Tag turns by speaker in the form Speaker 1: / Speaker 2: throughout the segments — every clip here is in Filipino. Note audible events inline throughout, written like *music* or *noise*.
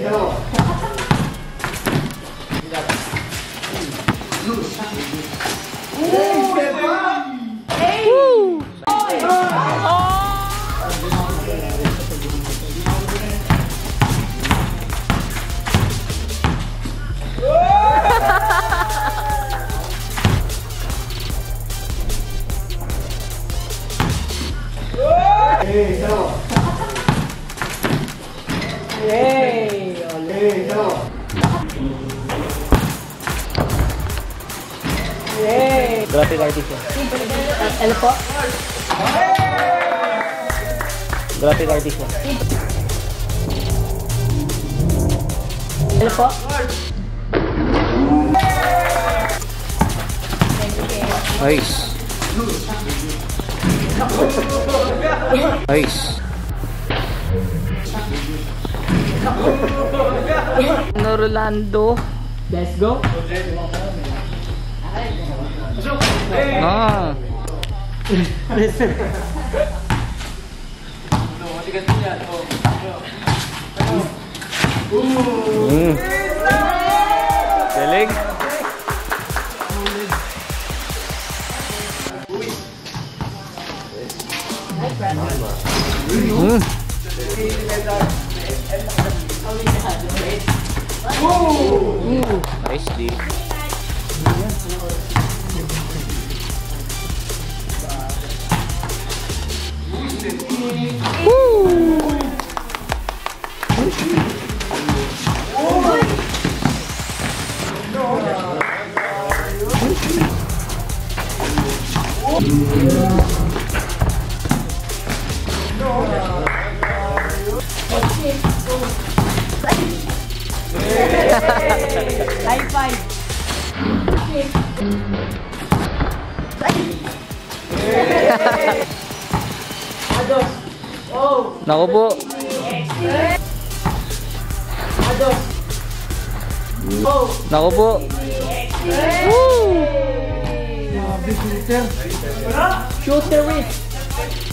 Speaker 1: Não. Ei, Então. Yeah. Okay, go. Yay! Graphic artist yan.
Speaker 2: Ano po?
Speaker 1: Graphic artist yan.
Speaker 2: Ano po?
Speaker 1: Nice. Nice
Speaker 2: no Rolando. Let's go.
Speaker 1: Ah. mm. Galing. Mm. Ooh. Ooh.
Speaker 2: Nice High five! Ados! Oh!
Speaker 1: Naku po!
Speaker 2: Ados! Oh!
Speaker 1: Naku po! Woo!
Speaker 2: Shooter with!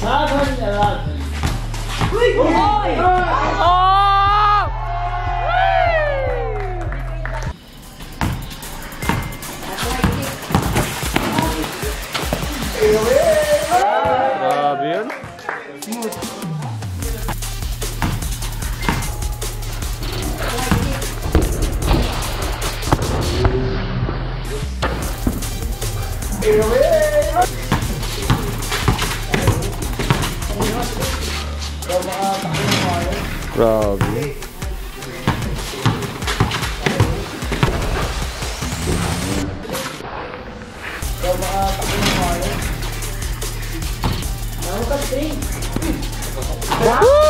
Speaker 2: साधन जवाब
Speaker 1: Really? Đều mà tập đi ngồi đi Đâu cấp đi Wow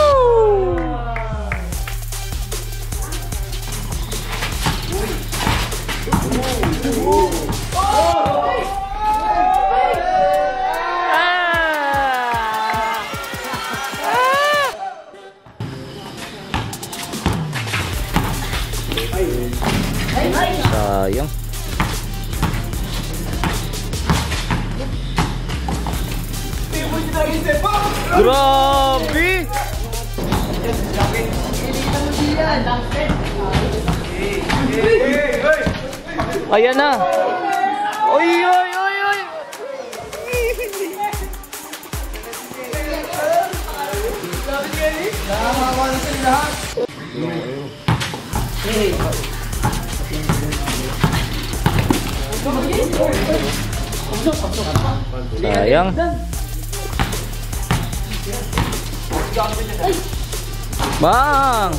Speaker 1: Trời ơi Grabe! Ayan na. Oy, oy, oy, oy. Nakakawa na sila lahat. Hey. Sayang.
Speaker 2: Vâng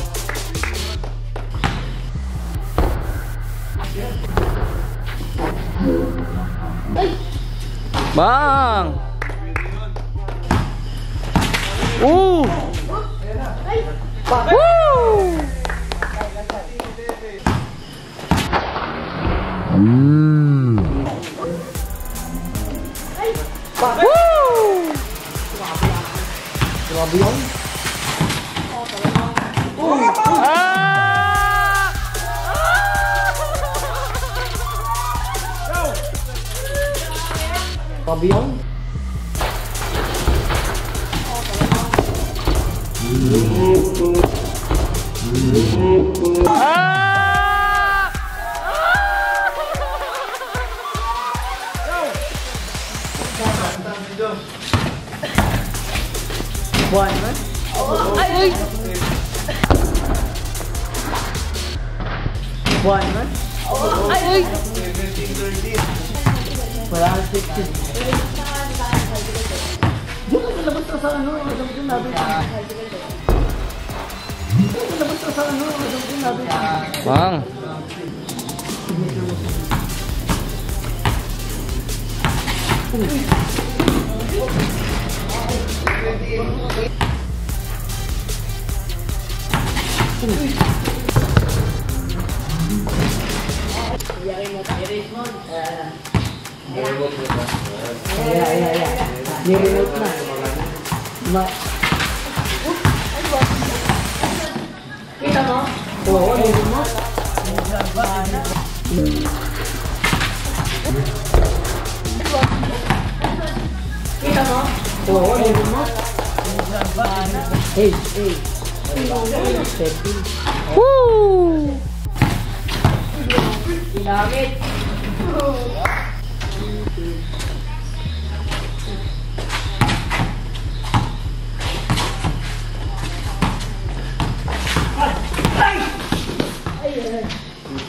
Speaker 2: Vâng
Speaker 1: U
Speaker 2: Woo. Mm. avião.
Speaker 1: Ah!
Speaker 2: Ah! Boa,
Speaker 1: né? Ai,
Speaker 2: Boa, né?
Speaker 1: Ai, ai.
Speaker 2: Wala kang 60. Doon ka labas ka sa ano, alam ko nabi. Doon ka labas ka sa ano, alam ko nabi.
Speaker 1: Bang!
Speaker 2: Ayan, ayan, ayan. Niremote na. Ma Kita mo? Oo, niremote. Kita mo? Oo, niremote. Hey, hey. Setting.
Speaker 1: Woo!
Speaker 2: Ginamit.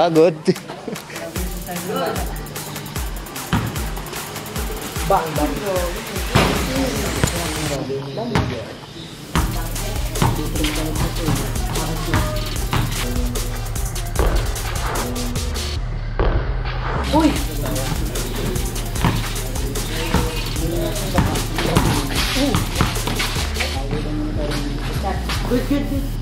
Speaker 1: Pagod.
Speaker 2: Bang, bang. Uy! Good, good, good.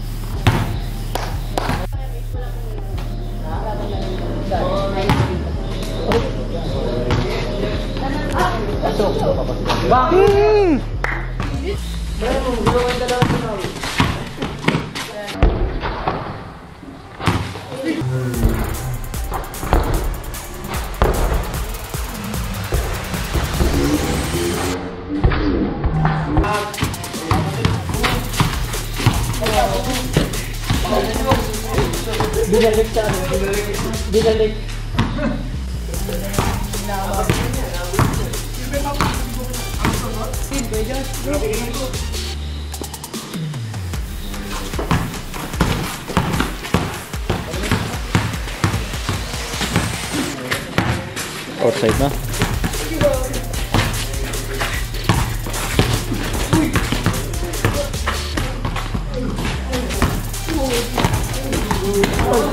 Speaker 3: Bilerek çağırıyor. Bilerek. Ortaydı.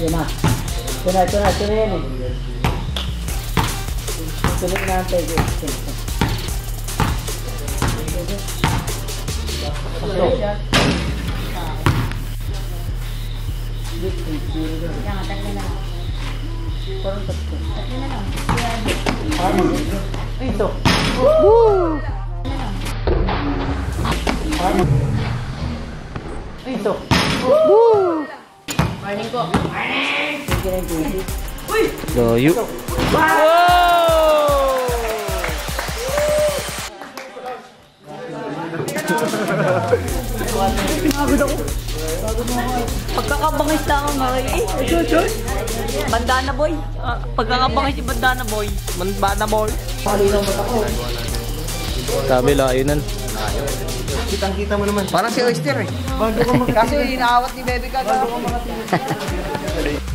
Speaker 2: Yan na. Ito na, ito na, ito na yan eh. Ito na inaantay ko. Ito. Ito.
Speaker 1: Woo!
Speaker 2: Ito.
Speaker 1: Woo!
Speaker 2: Ito na yung tubig.
Speaker 1: Layo. Wow!
Speaker 4: Pagkakabangis lang ang mga eh. Bandana boy. Ah, pagkakabangis si Bandana boy.
Speaker 1: Manbana boy.
Speaker 2: Malinaw mata ko.
Speaker 1: Sabi layo nun.
Speaker 3: Kitang-kita mo naman.
Speaker 1: Parang si Oyster eh.
Speaker 3: Bago ka mag-
Speaker 1: Kasi inaawat ni Bebe kagawa. *laughs*